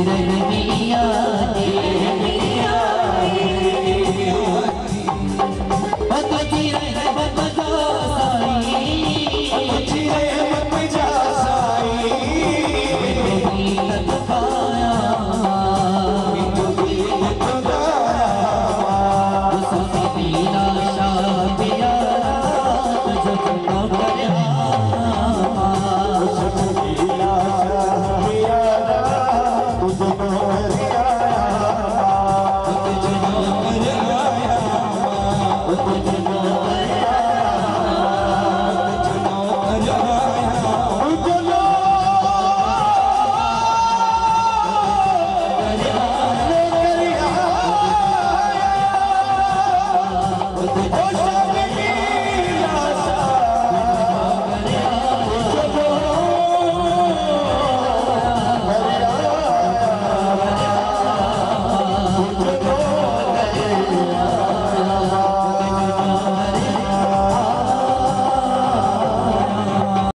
Did I make me? Thank you.